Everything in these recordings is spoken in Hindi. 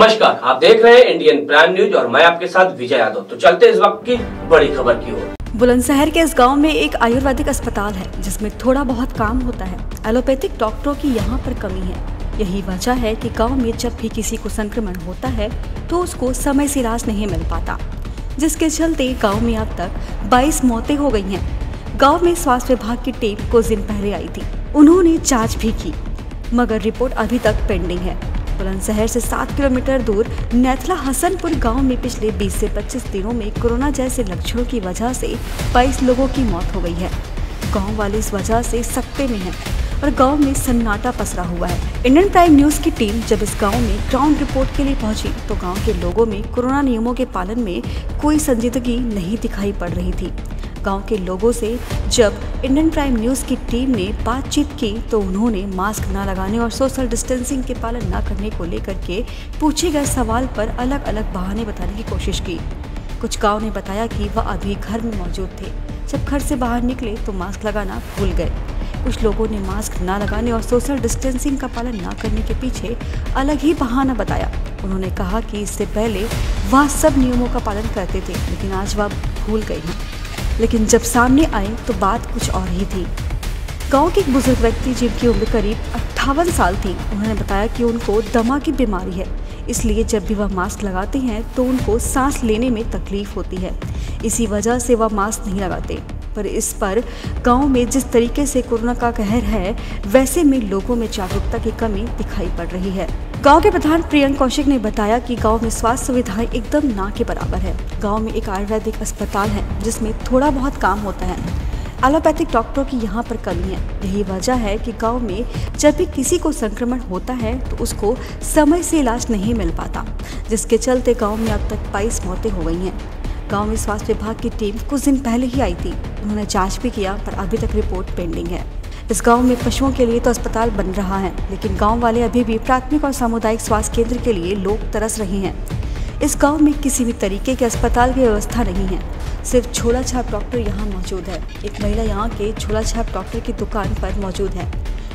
नमस्कार, आप देख रहे हैं इंडियन प्राइम न्यूज़ और मैं आपके साथ विजय यादव। तो चलते इस वक्त की बड़ी खबर की ओर। बुलंदशहर के इस गाँव में एक आयुर्वेदिक अस्पताल है, जिसमें थोड़ा बहुत काम होता है। एलोपैथिक डॉक्टरों की यहाँ पर कमी है। यही वजह है कि गाँव में जब भी किसी को संक्रमण होता है तो उसको समय से इलाज नहीं मिल पाता। जिसके चलते गाँव में अब तक 22 मौतें हो गई है। गाँव में स्वास्थ्य विभाग की टीम कुछ दिन पहले आई थी। उन्होंने जाँच भी की, मगर रिपोर्ट अभी तक पेंडिंग है। बुलंदशहर से सात किलोमीटर दूर नैथला हसनपुर गाँव में पिछले 20 से 25 दिनों में कोरोना जैसे लक्षणों की वजह से 22 लोगों की मौत हो गई है। गाँव वाले इस वजह से सकते में हैं और गाँव में सन्नाटा पसरा हुआ है। इंडियन प्राइम न्यूज़ की टीम जब इस गाँव में ग्राउंड रिपोर्ट के लिए पहुँची तो गाँव के लोगों में कोरोना नियमों के पालन में कोई संजीदगी नहीं दिखाई पड़ रही थी। गाँव के लोगों से जब इंडियन प्राइम न्यूज़ की टीम ने बातचीत की तो उन्होंने मास्क न लगाने और सोशल डिस्टेंसिंग के पालन न करने को लेकर के पूछे गए सवाल पर अलग अलग बहाने बताने की कोशिश की। कुछ गाँव ने बताया कि वह अभी घर में मौजूद थे। जब घर से बाहर निकले तो मास्क लगाना भूल गए। कुछ लोगों ने मास्क न लगाने और सोशल डिस्टेंसिंग का पालन न करने के पीछे अलग ही बहाना बताया। उन्होंने कहा कि इससे पहले वह सब नियमों का पालन करते थे, लेकिन आज वह भूल गए हैं। लेकिन जब सामने आए तो बात कुछ और ही थी। गाँव के एक बुज़ुर्ग व्यक्ति जिनकी उम्र करीब अट्ठावन साल थी, उन्होंने बताया कि उनको दमा की बीमारी है। इसलिए जब भी वह मास्क लगाते हैं तो उनको सांस लेने में तकलीफ़ होती है। इसी वजह से वह मास्क नहीं लगाते। पर इस पर गाँव में जिस तरीके से कोरोना का कहर है, वैसे में लोगों में जागरूकता की कमी दिखाई पड़ रही है। गाँव के प्रधान प्रियंक कौशिक ने बताया कि गाँव में स्वास्थ्य सुविधाएँ एकदम ना के बराबर है। गाँव में एक आयुर्वेदिक अस्पताल है, जिसमें थोड़ा बहुत काम होता है। एलोपैथिक डॉक्टरों की यहाँ पर कमी है। यही वजह है कि गाँव में जब भी किसी को संक्रमण होता है तो उसको समय से इलाज नहीं मिल पाता, जिसके चलते गाँव में अब तक बाईस मौतें हो गई हैं। गाँव में स्वास्थ्य विभाग की टीम कुछ दिन पहले ही आई थी। उन्होंने जाँच भी किया, पर अभी तक रिपोर्ट पेंडिंग है। इस गाँव में पशुओं के लिए तो अस्पताल बन रहा है, लेकिन गाँव वाले अभी भी प्राथमिक और सामुदायिक स्वास्थ्य केंद्र के लिए लोग तरस रहे हैं। इस गाँव में किसी भी तरीके के अस्पताल की व्यवस्था नहीं है। सिर्फ़ छोला छाप डॉक्टर यहाँ मौजूद है। एक महिला यहाँ के छोला छाप डॉक्टर की दुकान पर मौजूद है।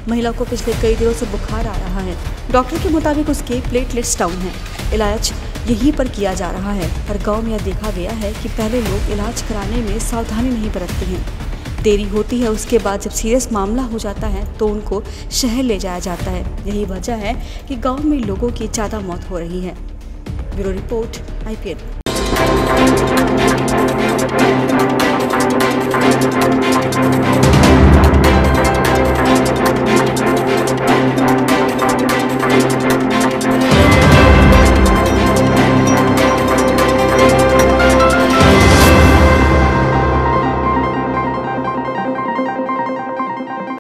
महिला को पिछले कई दिनों से बुखार आ रहा है। डॉक्टर के मुताबिक उसके प्लेटलेट्स डाउन है। इलाज यहीं पर किया जा रहा है। पर गाँव में यह देखा गया है कि पहले लोग इलाज कराने में सावधानी नहीं बरतते हैं। देरी होती है, उसके बाद जब सीरियस मामला हो जाता है तो उनको शहर ले जाया जाता है। यही वजह है कि गाँव में लोगों की ज़्यादा मौत हो रही है। Bureau report, IPL.